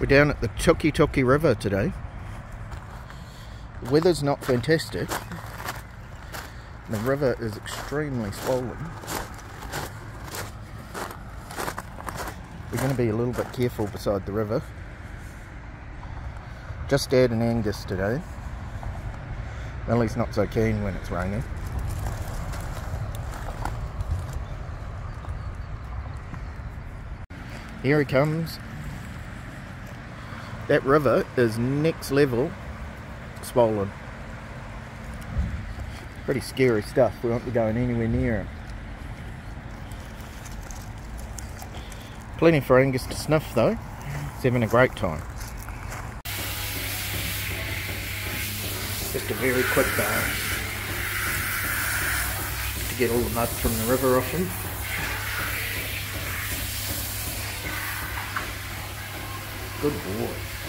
We're down at the Tuki Tuki River today. The weather's not fantastic. The river is extremely swollen. We're going to be a little bit careful beside the river. Just Dad and Angus today. Millie's not so keen when it's raining. Here he comes. That river is next level swollen. Pretty scary stuff. We won't be going anywhere near it. Plenty for Angus to sniff though. He's having a great time. Just a very quick bath to get all the mud from the river off him. Good boy.